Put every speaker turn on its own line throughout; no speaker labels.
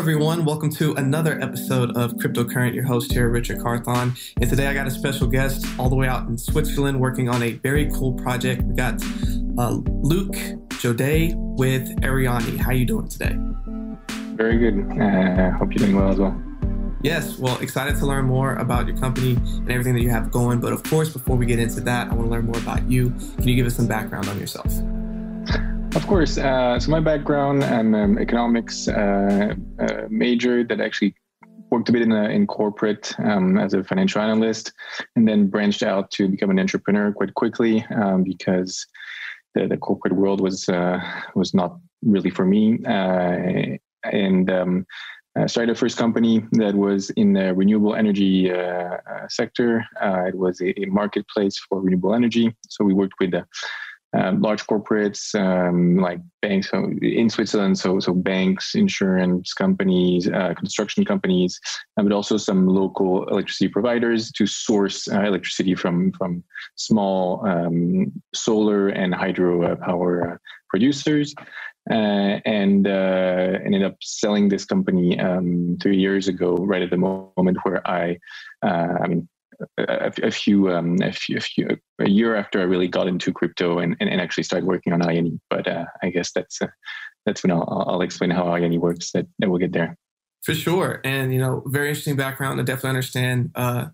everyone. Welcome to another episode of Cryptocurrent. Your host here, Richard Carthon. And today I got a special guest all the way out in Switzerland working on a very cool project. We got uh, Luc Jodet with Arianee. How you doing today?
Very good. Uh, hope you're doing well as well.
Yes, well, excited to learn more about your company and everything that you have going. But of course, before we get into that, I want to learn more about you. Can you give us some background on yourself?
Of course. Uh, so my background, I'm an economics uh, uh, major that actually worked a bit in, a, in corporate um, as a financial analyst, and then branched out to become an entrepreneur quite quickly um, because the, the corporate world was uh, was not really for me. Uh, and um, I started a first company that was in the renewable energy uh, sector. it was a, a, marketplace for renewable energy. So we worked with um, large corporates um, like banks so in Switzerland, so so banks, insurance companies, uh, construction companies, uh, but also some local electricity providers to source uh, electricity from from small um, solar and hydro uh, power uh, producers. Uh, and ended up selling this company um, three years ago, right at the moment where I, I mean, a, a, few, um, a few, a few, a year after I really got into crypto and, and, and actually started working on Arianee. But uh, I guess that's uh, that's when I'll, I'll explain how Arianee works. That, that we'll get there.
For sure, and you know, very interesting background. I definitely understand uh,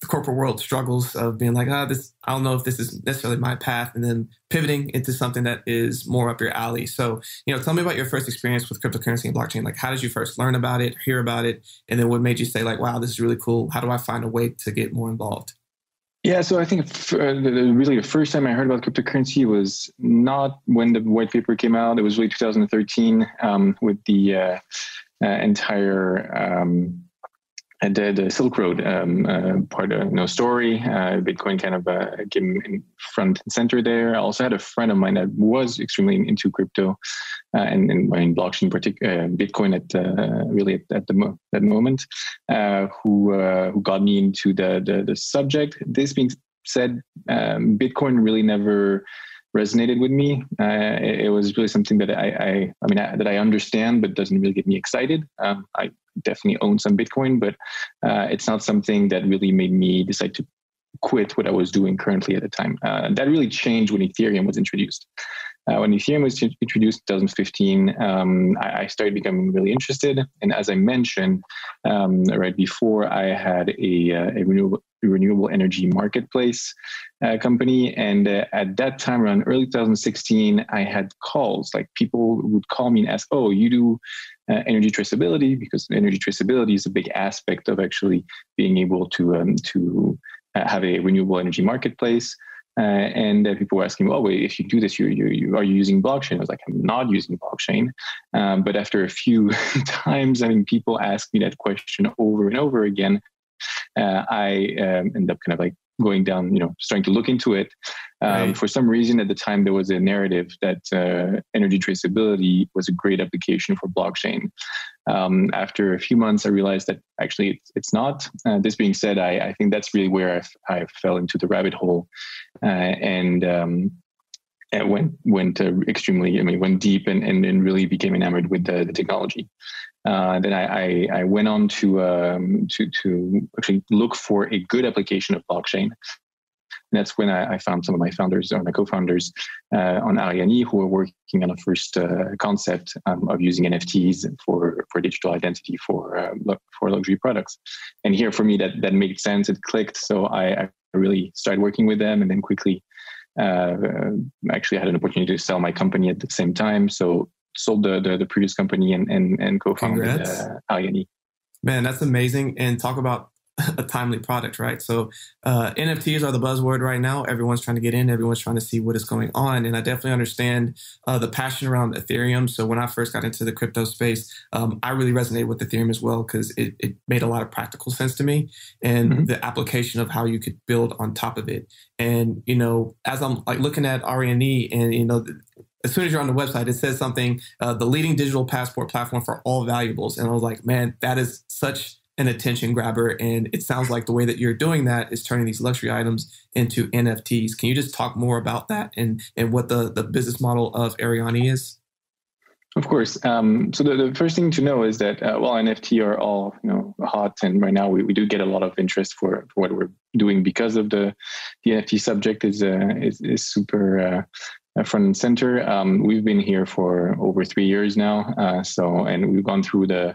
the corporate world struggles of being like, ah, oh, this, I don't know if this is necessarily my path, and then pivoting into something that is more up your alley. So, you know, tell me about your first experience with cryptocurrency and blockchain. Like, how did you first learn about it, hear about it, and then what made you say, like, wow, this is really cool? How do I find a way to get more involved?
Yeah, so I think uh, really the first time I heard about cryptocurrency was not when the white paper came out. It was really 2013 um, with the uh, uh, entire um, the, the Silk Road um, uh, part of no story. Uh, Bitcoin kind of uh, came in front and center there. I also had a friend of mine that was extremely into crypto uh, and, and in blockchain, particular uh, Bitcoin at uh, really at, at, the mo- that moment, who who got me into the, the, the subject. This being said, um, Bitcoin really never resonated with me. Uh, it, it, was really something that I, I, I mean, I, that I understand, but doesn't really get me excited. Um, I definitely own some Bitcoin, but uh, it's not something that really made me decide to quit what I was doing currently at the time. Uh, that really changed when Ethereum was introduced. Uh, when Ethereum was introduced in 2015, um, I, I, started becoming really interested. And as I mentioned um, right before, I had a, uh, a renewable, renewable energy marketplace uh, company. And uh, at that time, around early 2016, I had calls like people would call me and ask, Oh, you do uh, energy traceability? Because energy traceability is a big aspect of actually being able to, um, to uh, have a renewable energy marketplace. Uh, and uh, people were asking, "Well, wait, if you do this, you, you, you are you using blockchain?" I was like, "I'm not using blockchain." Um, but after a few times, I mean, people ask me that question over and over again. Uh, I um, end up kind of like going down, you know, starting to look into it. Um, right. For some reason, at the time, there was a narrative that uh, energy traceability was a great application for blockchain. Um, after a few months, I realized that actually it's, it's not. Uh, this being said, I, I, think that's really where I, I fell into the rabbit hole, uh, and um, went went uh, extremely. I mean, went deep and, and, and really became enamored with the, the technology. Uh, then I, I, I, went on to, um, to, to actually look for a good application of blockchain. And that's when I, I, found some of my founders or my co-founders uh, on Arianee who were working on a first uh, concept um, of using NFTs for, for digital identity for uh, for luxury products. And here for me that that made sense. It clicked. So I, I really started working with them, and then quickly uh, actually had an opportunity to sell my company at the same time. So sold the, the, the previous company and and, and co-founded uh, Arianee.
Man, that's amazing. And talk about a timely product, right? So uh, NFTs are the buzzword right now. Everyone's trying to get in. Everyone's trying to see what is going on, and I definitely understand uh, the passion around Ethereum. So when I first got into the crypto space, um, I really resonated with Ethereum as well because it, it, made a lot of practical sense to me, and mm-hmm. the application of how you could build on top of it. And you know, as I'm like looking at Arianee, and you know, as soon as you're on the website, it says something, uh, the leading digital passport platform for all valuables. And I was like, man, that is such an attention grabber. And it sounds like the way that you're doing that is turning these luxury items into NFTs. Can you just talk more about that and, and what the, the business model of Arianee is?
Of course. Um, so the, the first thing to know is that uh, well, NFT are all you know hot, and right now we, we do get a lot of interest for, for what we're doing because of the the NFT subject is uh, is, is super uh, front and center. Um, we've been here for over three years now, uh, so and we've gone through the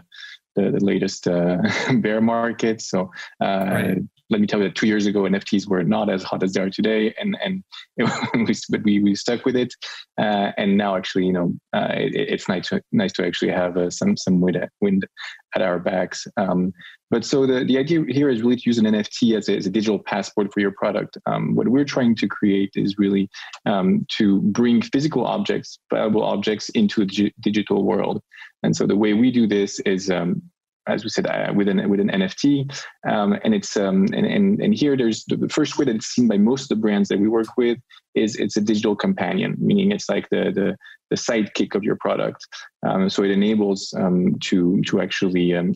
the, the latest uh, bear market. So uh, right let me tell you that two years ago NFTs were not as hot as they are today, and and it, but we we stuck with it, uh, and now actually you know uh, it, it's nice to nice to actually have uh, some some wind wind at our backs. Um, but so the, the idea here is really to use an NFT as a, as a digital passport for your product. Um, what we're trying to create is really um, to bring physical objects, valuable objects, into a digital world. And so the way we do this is um, as we said, uh, with an with an NFT, um, and it's um, and, and and here there's the first way that it's seen by most of the brands that we work with is it's a digital companion, meaning it's like the the the sidekick of your product. Um, so it enables um, to to actually um,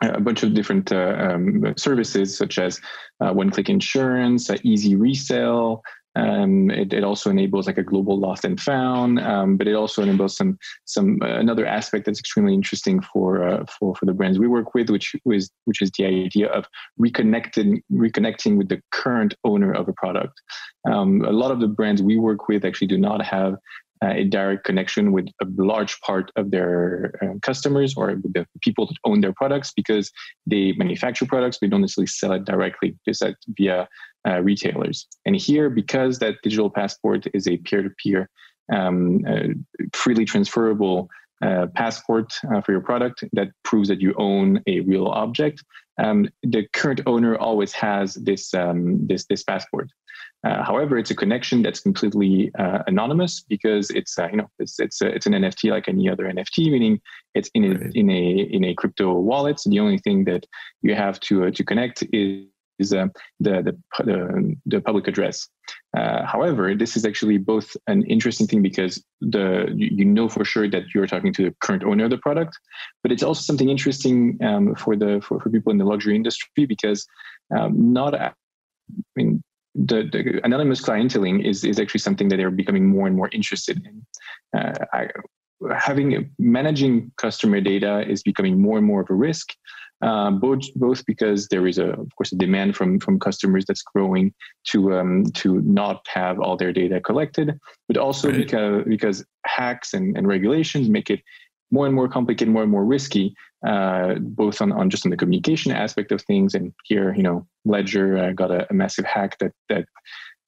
a bunch of different uh, um, services such as uh, one-click insurance, uh, easy resale, um, it, it, also enables like a global lost and found, um, but it also enables some some uh, another aspect that's extremely interesting for uh, for for the brands we work with, which is which is the idea of reconnecting reconnecting with the current owner of a product. Um, a lot of the brands we work with actually do not have a direct connection with a large part of their uh, customers or with the people that own their products because they manufacture products, but don't necessarily sell it directly just via uh, retailers. And here, because that digital passport is a peer-to-peer, um, uh, freely transferable uh, passport uh, for your product that proves that you own a real object. Um, the current owner always has this um, this this passport. Uh, however, it's a connection that's completely uh, anonymous because it's uh, you know it's it's, it's an NFT like any other NFT, meaning it's in a right. in a in a crypto wallet. So the only thing that you have to to connect is is uh, the, the, the, the, public address. Uh, however, this is actually both an interesting thing because the you, you, know for sure that you're talking to the current owner of the product, but it's also something interesting um, for the for, for people in the luxury industry because um, not I mean the, the, anonymous clienteling is is actually something that they're becoming more and more interested in. Uh, I, having managing customer data is becoming more and more of a risk uh, both both because there is a of course a demand from from customers that's growing to um, to not have all their data collected, but also right. because because hacks and, and regulations make it more and more complicated, more and more risky, uh, both on, on just on the communication aspect of things. And here, you know, Ledger uh, got a, a, massive hack that that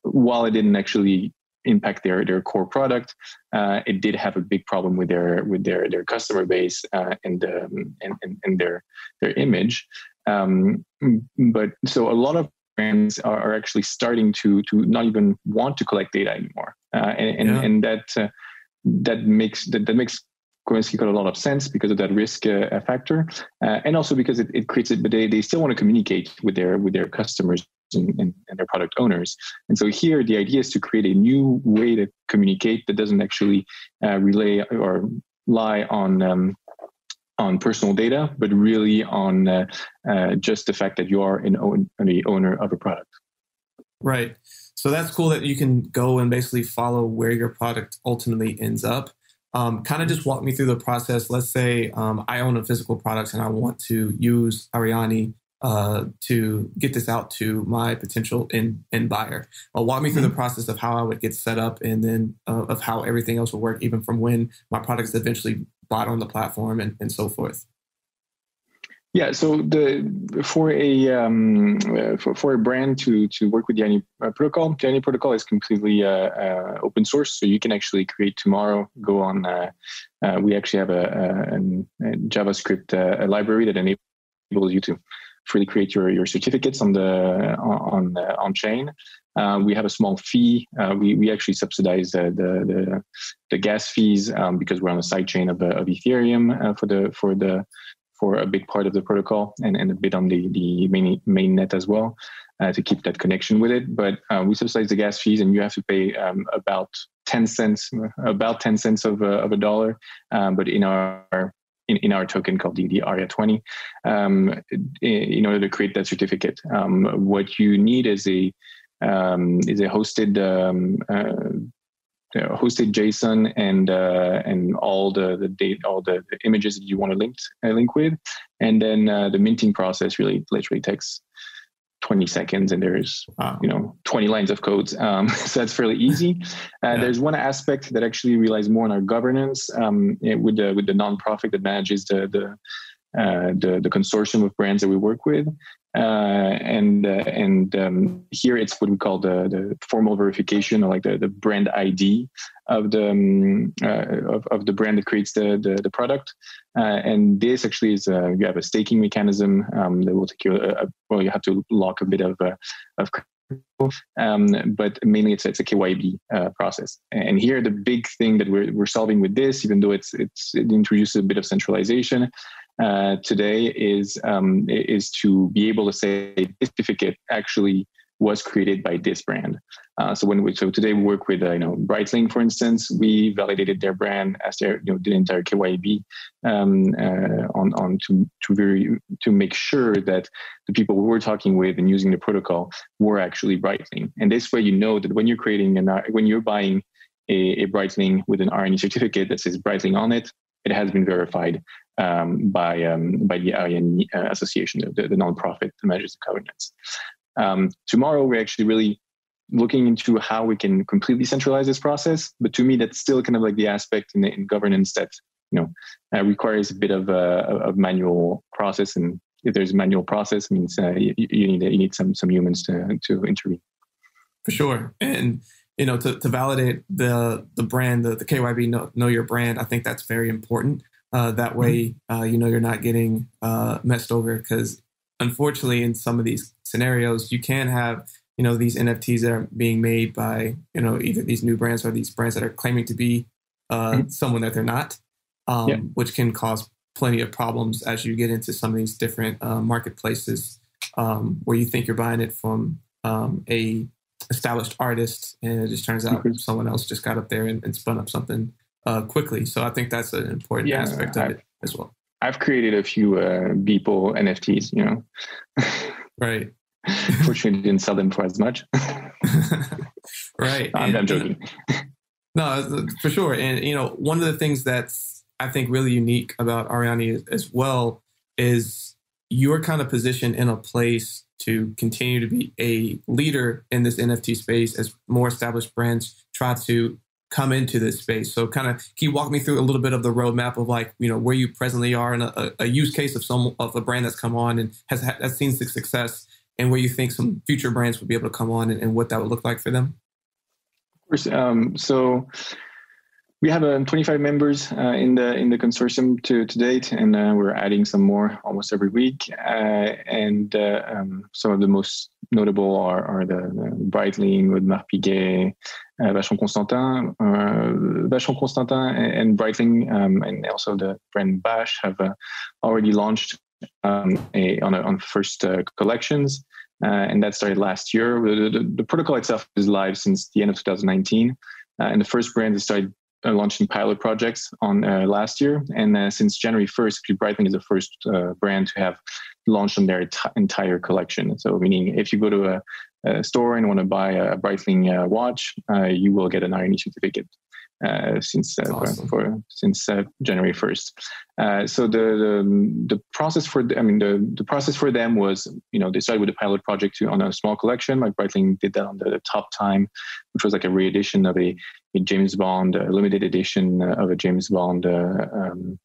while it didn't actually impact their their core product. Uh, it did have a big problem with their with their their customer base uh, and, um, and, and and their their image. Um, but so a lot of brands are, are, actually starting to to not even want to collect data anymore, uh, and and, yeah. and that uh, that makes that, that makes Coinski got a lot of sense because of that risk uh, factor, uh, and also because it, it creates it. But they, they still want to communicate with their with their customers and, and, and, their product owners. And so here, the idea is to create a new way to communicate that doesn't actually uh, relay or lie on um, on personal data, but really on uh, uh, just the fact that you are an, own, the owner of a product.
Right. So that's cool that you can go and basically follow where your product ultimately ends up. Um, kind of just walk me through the process. Let's say um, I own a physical product and I want to use Arianee uh, to get this out to my potential end, end buyer. Uh, walk me through mm-hmm. the process of how I would get set up and then uh, of how everything else will work, even from when my product is eventually bought on the platform and, and so forth.
Yeah, so the for a um, uh, for, for a brand to to work with the any uh, protocol, the any protocol is completely uh, uh, open source, so you can actually create tomorrow. Go on. Uh, uh, we actually have a, a, a JavaScript a library that enables you to freely create your, your certificates on the on on chain. Uh, we have a small fee. Uh, we we actually subsidize the the, the gas fees um, because we're on the side chain of, of Ethereum uh, for the for the for a big part of the protocol and, and a bit on the the main main net as well uh, to keep that connection with it. But uh, we subsidize the gas fees, and you have to pay um, about ten cents about ten cents of a, of a dollar. Um, but in our in, in our token called the, the ARIA 20 um, in order to create that certificate. Um, what you need is a um, is a hosted um, uh, hosted JSON and uh, and all the the date, all the, the, images that you want to link uh, link with, and then uh, the minting process really literally takes 20 seconds and there's wow. you know 20 lines of code um, so that's fairly easy uh, yeah. there's one aspect that actually relies more on our governance um, with the with the nonprofit that manages the the uh, the, the consortium of brands that we work with and uh, and um, here it's what we call the, the formal verification or like the, the brand ID of the um, uh, of, of the brand that creates the the, the product. Uh, and this actually is uh, you have a staking mechanism um, that will take you a, a, well you have to lock a bit of of um, but mainly it's, it's a KYB uh, process. And here, the big thing that we're, we're solving with this, even though it's, it's it introduces a bit of centralization, uh, today is um, is to be able to say this certificate actually was created by this brand. Uh, so when we so today we work with uh, you know Breitling for instance, we validated their brand as their you know the entire KYB um, uh, on on to to very to make sure that the people we were talking with and using the protocol were actually Breitling. And this way you know that when you're creating an when you're buying a, a with an Arianee certificate that says Breitling on it, it has been verified um, by um, by the Arianee uh, Association, the, the nonprofit that manages the governance. Um, tomorrow, we're actually really looking into how we can completely centralize this process. But to me, that's still kind of like the aspect in, in governance that you know uh, requires a bit of a, of manual process. And if there's a manual process, means uh, you, you, need you need some some humans to to intervene.
For sure, and you know to, to validate the the brand, the, the KYB know, know your brand. I think that's very important. Uh, that way, mm-hmm. uh, you know, you're not getting uh, messed over because unfortunately, in some of these scenarios, you can have, you know, these NFTs that are being made by, you know, either these new brands or these brands that are claiming to be uh, mm-hmm. someone that they're not, um, yeah. which can cause plenty of problems as you get into some of these different uh, marketplaces um, where you think you're buying it from um, a established artist and it just turns out mm-hmm. someone else just got up there and, and spun up something uh, quickly. So I think that's an important yeah, aspect of I, it as well.
I've created a few uh, Beeple NFTs, you know.
right.
Fortunately, didn't sell them for as much.
right.
I'm, and, I'm joking.
No, for sure. And, you know, one of the things that's, I think, really unique about Arianee as well is you're kind of positioned in a place to continue to be a leader in this NFT space as more established brands try to come into this space. So kind of can you walk me through a little bit of the roadmap of like, you know, where you presently are and a, a use case of some of a brand that's come on and has, has seen success and where you think some future brands would be able to come on and, and what that would look like for them?
Of course. Um, so we have uh, 25 members uh, in the in the consortium to, to date, and uh, we're adding some more almost every week. Uh, and uh, um, some of the most notable are, are the, the Breitling, Audemars Piguet, uh, Vacheron Constantin, Vacheron Constantin, and, Breitling, um, and also the brand Bash have already launched um, a, on a, on first collections. and that started last year. The, the, the, protocol itself is live since the end of 2019. and the first brand that started uh, launching pilot projects on uh, last year. And uh, since January 1st, Breitling is the first uh, brand to have launched on their t- entire collection. So, meaning if you go to a store and want to buy a Breitling uh, watch, uh, you will get an Arianee certificate. Uh, since uh, awesome. for, for, since uh, January first. Uh, so the, the, the process for I mean the the process for them was you know they started with a pilot project to, on a small collection. Like Breitling did that on the, the top time, which was like a reedition of a, a James Bond a limited edition of a James Bond um,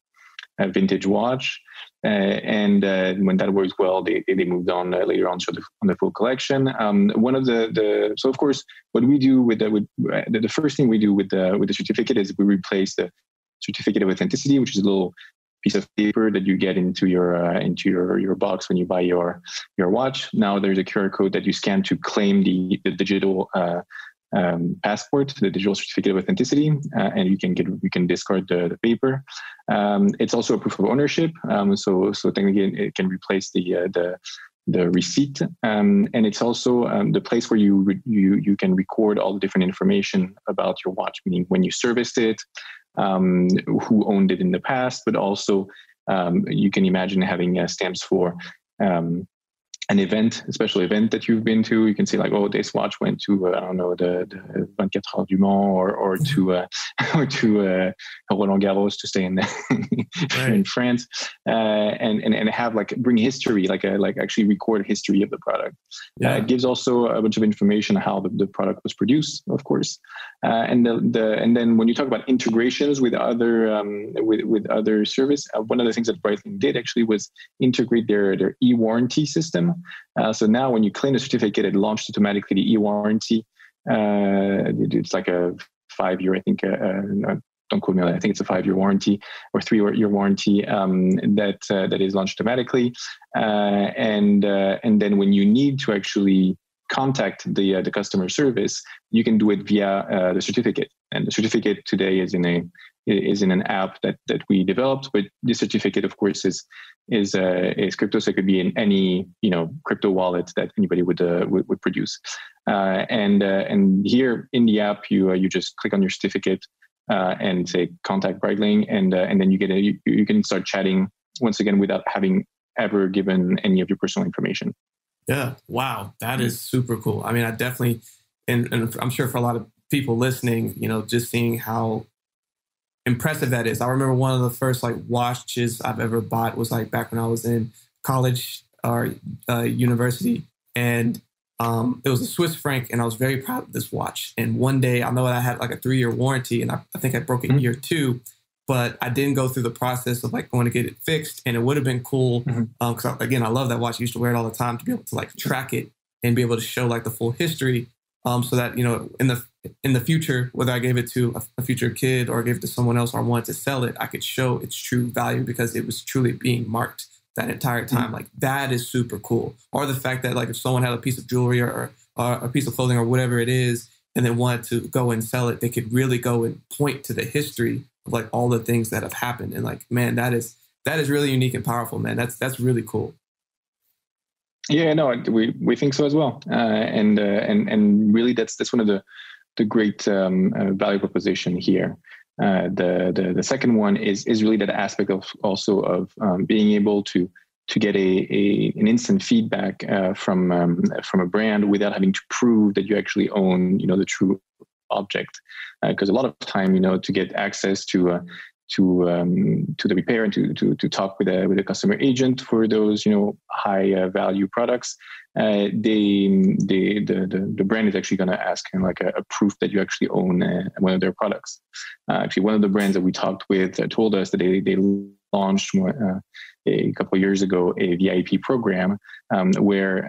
a vintage watch. Uh, and uh, when that works well, they, they moved on uh, later on to the, on the full collection. Um, one of the, the so of course what we do with the, with the, the first thing we do with the with the certificate is we replace the certificate of authenticity, which is a little piece of paper that you get into your uh, into your your box when you buy your your watch. Now there's a QR code that you scan to claim the, the digital uh, um, passport, the digital certificate of authenticity, uh, and you can get you can discard the, the paper. Um, it's also a proof of ownership, um, so so technically it can replace the uh, the the receipt, um, and it's also um, the place where you you you can record all the different information about your watch, meaning when you serviced it, um, who owned it in the past, but also you can imagine having uh, stamps for an event, a special event that you've been to. You can say like, oh, this watch went to uh, I don't know the, the 24 Heures du Mans or or to uh, or to uh, Roland Garros to stay in right. in France, uh, and, and and have like bring history, like a, like actually record history of the product. Yeah. Uh, it gives also a bunch of information how the, the product was produced, of course, uh, and the, the and then when you talk about integrations with other um, with with other service, one of the things that Breitling did actually was integrate their their e warranty system. Uh, so now when you claim a certificate, it launched automatically the e-warranty. Uh, it's like a five year, I think, uh, uh don't quote me on that. I think it's a five year warranty or three year warranty um, that uh, that is launched automatically. Uh, and and then when you need to actually contact the the customer service, you can do it via the certificate. And the certificate today is in a is in an app that that we developed. But this certificate, of course, is is uh, is crypto, so it could be in any you know crypto wallet that anybody would uh, would, would, produce. Uh, and uh, and here in the app, you uh, you just click on your certificate uh, and say contact Breitling, and and then you get a, you, you can start chatting once again without having ever given any of your personal information.
Yeah, wow, that is super cool. I mean, I definitely, and, and I'm sure for a lot of people listening, you know, just seeing how impressive that is. I remember one of the first like watches I've ever bought was like back when I was in college or uh, university, and um, it was a Swiss franc, and I was very proud of this watch. And one day, I know that I had like a three year warranty, and I, I, think I broke it mm-hmm. year two, but I didn't go through the process of like going to get it fixed. And it would have been cool because mm-hmm. um, again, I love that watch. I used to wear it all the time to be able to like track it and be able to show like the full history, um, so that you know in the in the future, whether I gave it to a, a, future kid or gave it to someone else or I wanted to sell it, I could show its true value because it was truly being marked that entire mm-hmm. time. Mm-hmm. Like that is super cool. Or the fact that like if someone had a piece of jewelry or, or a piece of clothing or whatever it is, and then wanted to go and sell it, they could really go and point to the history of like all the things that have happened. And like, man, that is that is really unique and powerful, man. That's that's really cool.
Yeah, no, we we think so as well, uh, and uh, and and really, that's that's one of the the great um, uh, value proposition here. Uh, the, the the second one is is really that aspect of also of um, being able to to get a, a an instant feedback uh, from um, from a brand without having to prove that you actually own you know the true object because uh, a lot of time you know to get access to uh, to um, to the repair and to, to to talk with a with a customer agent for those you know high uh, value products. Uh, they, they the, the, the brand is actually going to ask kind like a, a, proof that you actually own uh, one of their products. Uh, actually, one of the brands that we talked with told us that they they launched a couple years ago a VIP program um, where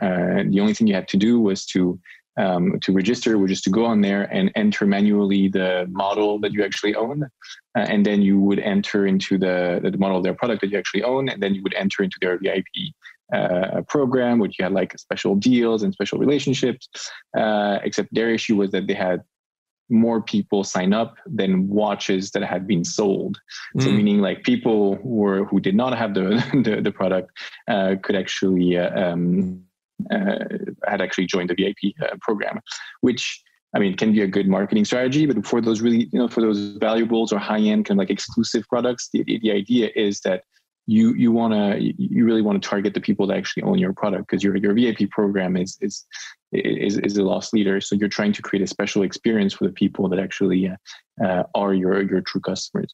the only thing you had to do was to um, to register was just to go on there and enter manually the model that you actually own. Uh, and then you would enter into the, the model of their product that you actually own. And then you would enter into their VIP uh, program, which you had like special deals and special relationships. Uh, except their issue was that they had more people sign up than watches that had been sold. Mm. So meaning like people who were who did not have the the, the product uh, could actually uh, um, had actually joined the VIP uh, program, which I mean can be a good marketing strategy. But for those really, you know, for those valuables or high end kind of like exclusive products, the, the idea is that you you want to you really want to target the people that actually own your product because your your VIP program is is is is a loss leader. So you're trying to create a special experience for the people that actually uh, are your your true customers.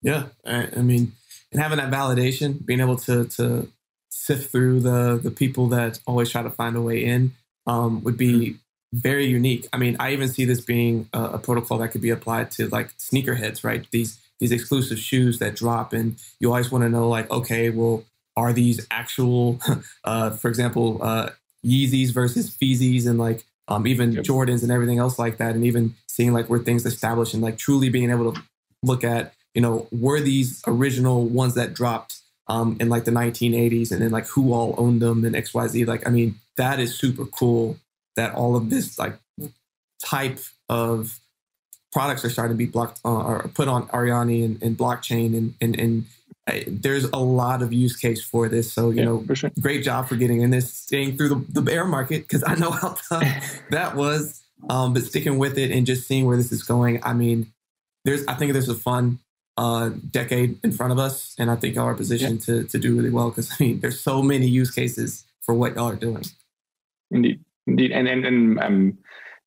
Yeah, I, I mean, and having that validation, being able to to sift through the the people that always try to find a way in um, would be mm-hmm. very unique. I mean, I even see this being a, a, protocol that could be applied to like sneakerheads, right? These these exclusive shoes that drop, and you always want to know, like, okay, well, are these actual, uh, for example, uh, Yeezys versus Feezys, and like um, even yep. Jordans and everything else like that, and even seeing like where things established and like truly being able to look at, you know, were these original ones that dropped um, in like the 1980s and then like who all owned them and XYZ. Like, I mean, that is super cool that all of this like type of products are starting to be blocked uh, or put on Arianee and, and blockchain and, and, and uh, there's a lot of use case for this. So, you yeah, know, sure. great job for getting in this, staying through the, the bear market because I know how tough that was. Um, but sticking with it and just seeing where this is going. I mean, there's, I think there's a fun uh, decade in front of us, and I think y'all are positioned yeah. to to do really well because I mean, there's so many use cases for what y'all are doing.
Indeed, indeed, and and and um,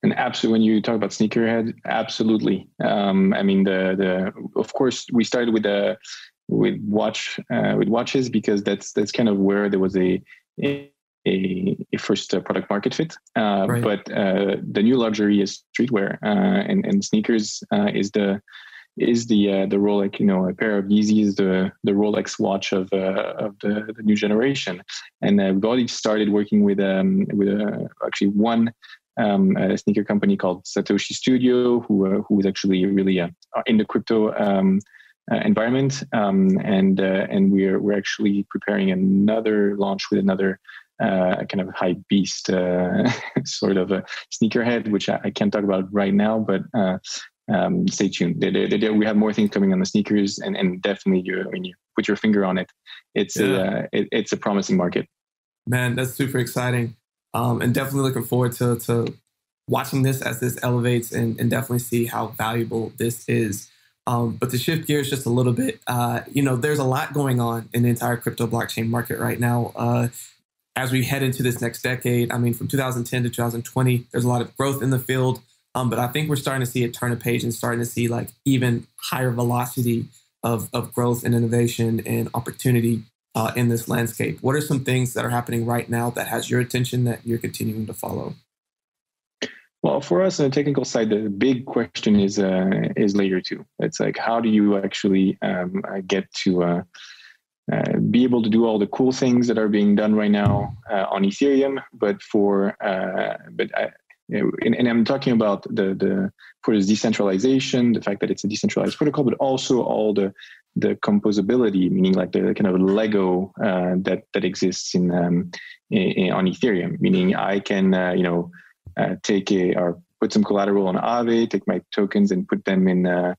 and absolutely, when you talk about sneakerhead, absolutely. Um, I mean, the the of course we started with the with watch uh, with watches because that's that's kind of where there was a a, a first uh, product market fit. Uh, right. But uh, the new luxury is streetwear, uh, and and sneakers uh, is the is the uh, the Rolex, you know, a pair of Yeezys, the the Rolex watch of uh, of the, the new generation, and uh, we've already started working with um with uh, actually one um, sneaker company called Satoshi Studio, who uh, who is actually really uh, in the crypto um, environment, um, and and we're we're actually preparing another launch with another. kind of high beast sort of a sneakerhead, which I, I, can't talk about right now, but um, stay tuned. They, they, they, we have more things coming on the sneakers, and, and definitely, you, I mean, you put your finger on it. It's yeah. a uh, it, it's a promising market.
Man, that's super exciting, um, and definitely looking forward to to watching this as this elevates, and, and definitely see how valuable this is. Um, but to shift gears just a little bit, uh, you know, there's a lot going on in the entire crypto blockchain market right now. Uh, as we head into this next decade, I mean, from 2010 to 2020, there's a lot of growth in the field. Um, but I think we're starting to see it turn a page and starting to see like even higher velocity of, of growth and innovation and opportunity uh, in this landscape. What are some things that are happening right now that has your attention that you're continuing to follow?
Well, for us on the technical side, the big question is uh, is layer two. It's like how do you actually um, uh, get to uh, uh, be able to do all the cool things that are being done right now uh, on Ethereum, but for uh, but and, and, I'm talking about the the for the decentralization, the fact that it's a decentralized protocol, but also all the the composability, meaning like the kind of Lego uh, that that exists in, um, in, in, on Ethereum. Meaning I can uh, you know uh, take a or put some collateral on Aave, take my tokens and put them in. Uh,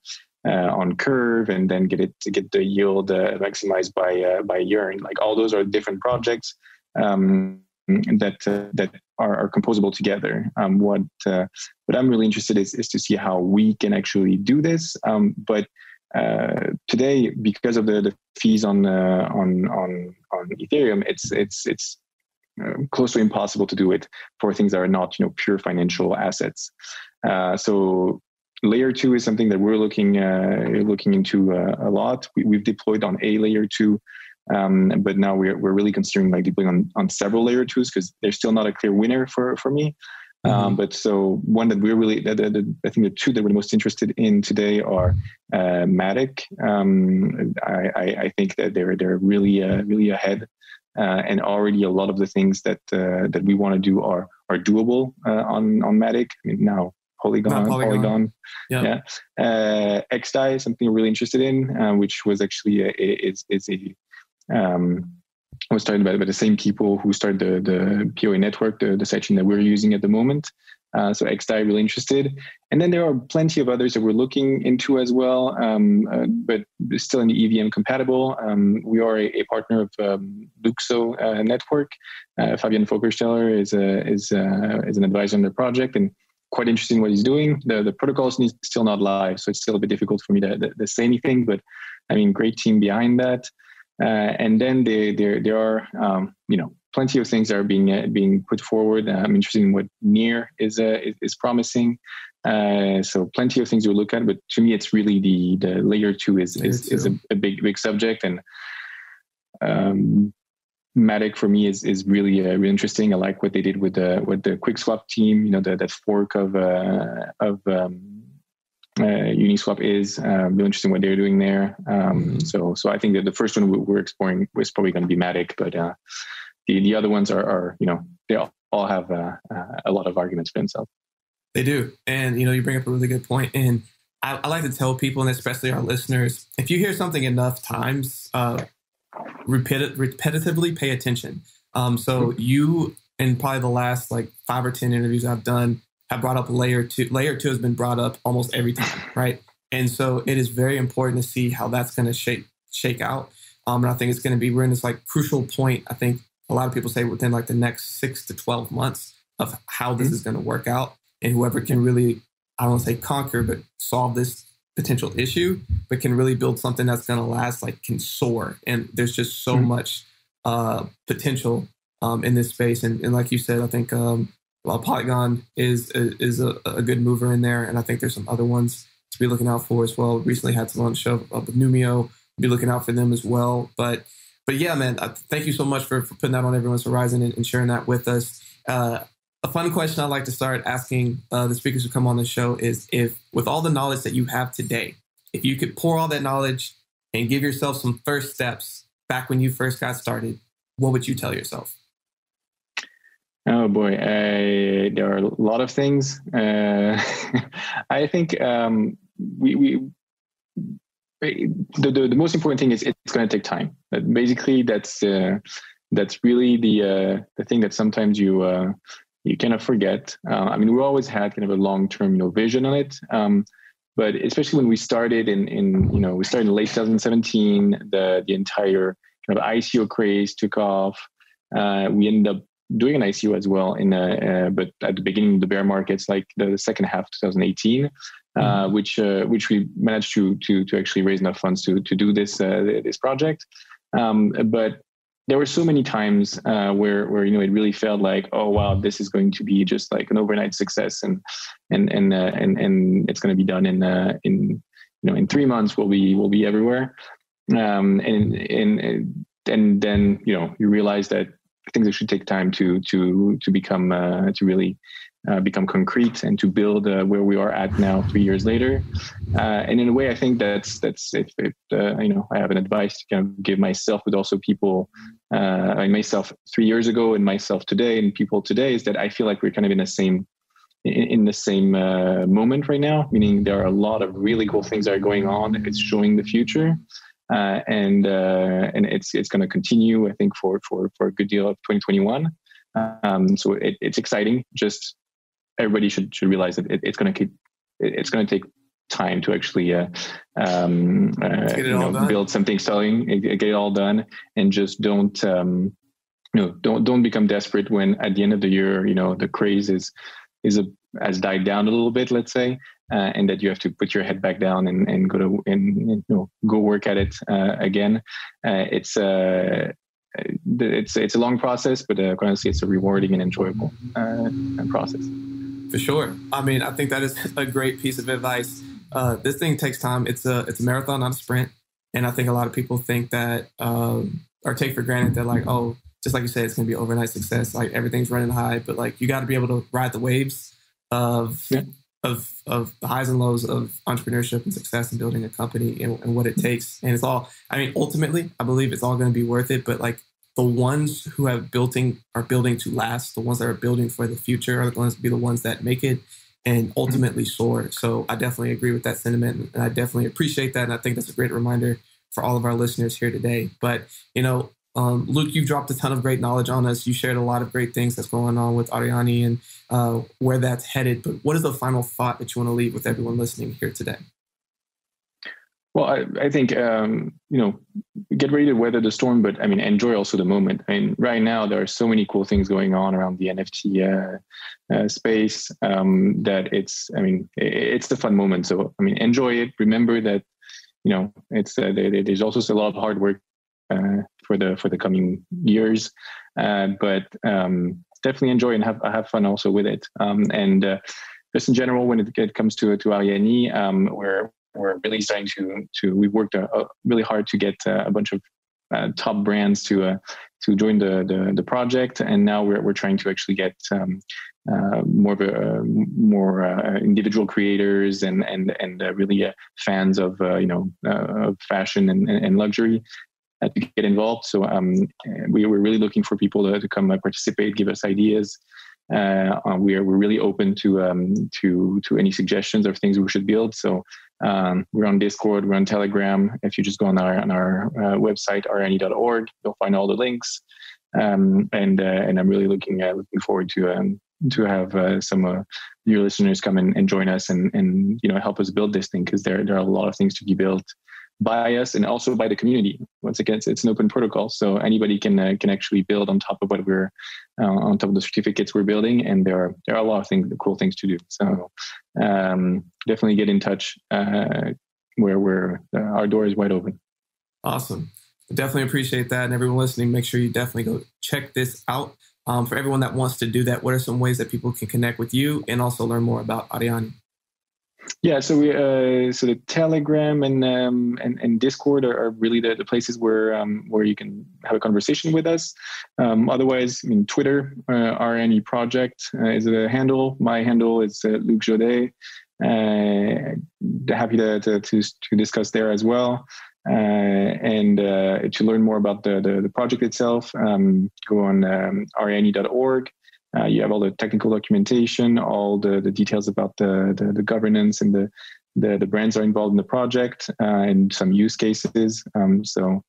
uh, on curve and then get it to get the yield uh, maximized by by yearn like all those are different projects um, that uh, that are, are, composable together. Um, what uh, what I'm really interested is, is to see how we can actually do this. Um, but uh, today, because of the, the fees on uh, on on on Ethereum, it's it's it's um, close to impossible to do it for things that are not you know pure financial assets. Uh, so layer two is something that we're looking uh, looking into a lot. We, have deployed on a layer two um, but now we're, we're really considering like deploying on, on several layer twos because there's still not a clear winner for, for me. Um, mm-hmm. Um, but so one that we're really, that, the, the, I think the two that we're most interested in today are uh, Matic. Um, I, I, I, think that they're they're really uh, really ahead, uh, and already a lot of the things that uh, that we want to do are are doable uh, on on Matic. I mean, now Polygon, Polygon, Polygon. yeah. yeah. Uh, XDAI is something we're really interested in, uh, which was actually a, is is a um, was started by, by, the same people who started the, the POA network, the, the section that we're using at the moment. Uh, so XDAI really interested. And then there are plenty of others that we're looking into as well, um, uh, but still in the EVM compatible. Um, we are a, a, partner of um, LUKSO uh, network. Uh, Fabian Vogelsteller is, a, is, a, is an advisor on the project and quite interested in what he's doing. The, the protocol is still not live, so it's still a bit difficult for me to, to, to say anything, but I mean, great team behind that. Uh, and then there there are um, you know plenty of things that are being uh, being put forward. I'm interested in what near is uh, is, is, promising. Uh, so plenty of things to look at, but to me, it's really the the layer two is is, is a, a, big big subject, and um, Matic for me is is really uh, really interesting. I like what they did with the with the QuickSwap team. You know, the, that fork of uh, of um, uh, Uniswap is. Uh, really interesting what they're doing there. Um, mm-hmm. So, so I think that the first one we're exploring is probably going to be Matic, but uh, the the other ones are, are you know, they all, all have uh, uh, a lot of arguments for themselves.
They do, and you know, you bring up a really good point. And I, I like to tell people, and especially our listeners, if you hear something enough times, uh, repeat, repetitively pay attention. Um, so mm-hmm. you, in probably the last like five or ten interviews I've done have brought up layer two. Layer two has been brought up almost every time, right? And so it is very important to see how that's going to shake shake out. Um, and I think it's going to be we're in this like crucial point. I think a lot of people say within like the next six to twelve months of how this mm-hmm. is going to work out, and whoever can really I don't say conquer, but solve this potential issue, but can really build something that's going to last, like can soar. And there's just so mm-hmm. much uh, potential um, in this space. And, and, like you said, I think um, well, Polygon is is a, a, good mover in there, and I think there's some other ones to be looking out for as well. Recently had to launch show up with Numio. Be looking out for them as well. But but yeah, man, thank you so much for, for putting that on everyone's horizon and, and sharing that with us. Uh, a fun question I like to start asking uh, the speakers who come on the show is if, with all the knowledge that you have today, if you could pour all that knowledge and give yourself some first steps back when you first got started, what would you tell yourself?
Oh boy, there are a lot of things. Uh, I think um, we, we the, the, the most important thing is it's going to take time. But basically, that's uh, that's really the uh, the thing that sometimes you uh, you kind of forget. Uh, I mean, we always had kind of a long term you know vision on it. Um, but especially when we started in, in you know we started in late 2017, the the entire kind of ICO craze took off. Uh, we ended up doing an ICO as well in uh, but at the beginning of the bear markets, like the second half of 2018. Uh, mm-hmm. which uh, which we managed to to to actually raise enough funds to to do this uh, this project. Um, but there were so many times uh, where where you know it really felt like oh wow this is going to be just like an overnight success and and and uh, and and it's going to be done in in you know in three months we'll be we'll be everywhere. Um, and and and then you know you realize that things should take time to to to become to really uh, become concrete and to build uh, where we are at now three years later. Uh, and in a way i think that's that's if, if uh, you know i have an advice to kind of give myself but also people uh, myself three years ago and myself today and people today is that i feel like we're kind of in the same in, the same uh, moment right now meaning there are a lot of really cool things that are going on it's showing the future and and it's it's going to continue i think for for for a good deal of 2021 um, so it, it's exciting. Just everybody should should realize that it, it's going to keep it's going to take time to actually uh, um, uh, you know, build something selling, get it all done, and just don't um, you know don't don't become desperate when at the end of the year you know the craze is is a has died down a little bit, let's say, uh, and that you have to put your head back down and, and go to and you know go work at it uh, again. Uh, it's uh, it's it's a long process, but uh, honestly, it's a rewarding and enjoyable uh, process.
For sure. I mean, I think that is a great piece of advice. This thing takes time. It's a it's a marathon, not a sprint. And I think a lot of people think that um, or take for granted that like, oh, just like you said, it's gonna be overnight success. Like everything's running high, but like you got to be able to ride the waves of yeah. of of the highs and lows of entrepreneurship and success and building a company and, and what it mm-hmm. takes. And it's all. I mean, ultimately, I believe it's all going to be worth it. But like the ones who have building are building to last. The ones that are building for the future are going to be the ones that make it and mm-hmm. ultimately soar. So I definitely agree with that sentiment, and I definitely appreciate that. And I think that's a great reminder for all of our listeners here today. But you know, um, Luc, you've dropped a ton of great knowledge on us. You shared a lot of great things that's going on with Arianee and uh, where that's headed. But what is the final thought that you want to leave with everyone listening here today?
Well, I, I think um, you know, get ready to weather the storm, but I mean, enjoy also the moment. I mean, right now there are so many cool things going on around the NFT uh, uh, space um, that it's. I mean, it's the fun moment. So I mean, enjoy it. Remember that you know it's uh, there's also a lot of hard work uh, for the for the coming years, uh, but um, definitely enjoy and have have fun also with it. Um, and uh, just in general, when it, it comes to to Arianee, um, where we're really starting to to we've worked uh, uh, really hard to get uh, a bunch of uh, top brands to uh, to join the, the, the project, and now we're we're trying to actually get um, uh, more of a more individual creators and and and really fans of you know of fashion and, and luxury to get involved. So um, we were really looking for people to, to come participate, give us ideas. Uh, we are we're really open to um, to to any suggestions of things we should build. So um, we're on Discord, we're on Telegram. If you just go on our on our uh, website arianee.org, you'll find all the links. Um, and uh, and I'm really looking uh, looking forward to um, to have uh, some of your listeners come and, and join us and and you know help us build this thing because there there are a lot of things to be built by us and also by the community. Once again, it's, it's an open protocol, so anybody can uh, can actually build on top of what we're uh, on top of the certificates we're building, and there are there are a lot of things, cool things to do. So um, definitely get in touch. Uh, where we're uh, our door is wide open.
Awesome.
Definitely appreciate that. And everyone listening, make sure you definitely go check this out. Um, for everyone that wants to do that, what are some ways that people can connect with you and also learn more about Arianee?
Yeah, so we uh, so the Telegram and um, and, and Discord are, are really the, the places where um, where you can have a conversation with us. Um, otherwise, I mean, Twitter, uh, Arianee Project uh, is a handle. My handle is uh, Luc Jodet. Uh, happy to, to, to to discuss there as well. Uh, and uh, to learn more about the, the, the project itself, um, go on um, arianee.org. Uh, you have all the technical documentation, all the, the details about the, the, the governance and the, the, the brands are involved in the project uh, and some use cases. Um, so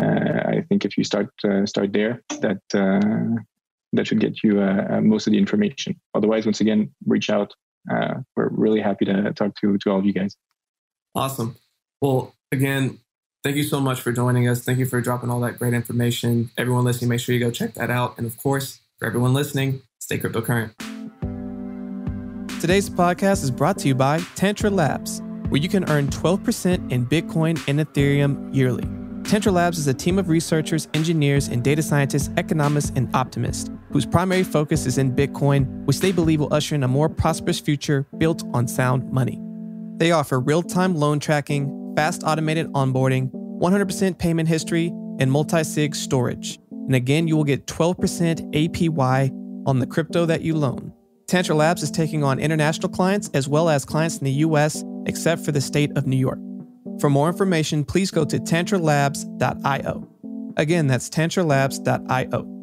uh, I think if you start uh, start there, that that should get you most of the information. Otherwise, once again, reach out. we're really happy to talk to to all of you guys.
Awesome. Well, again, Thank you so much for joining us. Thank you for dropping all that great information. Everyone listening, make sure you go check that out. And of course, for everyone listening, stay cryptocurrent.
Today's podcast is brought to you by Tantra Labs, where you can earn 12% in Bitcoin and Ethereum yearly. Tantra Labs is a team of researchers, engineers, and data scientists, economists, and optimists whose primary focus is in Bitcoin, which they believe will usher in a more prosperous future built on sound money. They offer real time loan tracking fast automated onboarding, 100% payment history, and multi sig storage. And again, you will get 12% APY on the crypto that you loan. Tantra Labs is taking on international clients as well as clients in the US, except for the state of New York. For more information, please go to tantralabs.io. Again, that's tantralabs.io.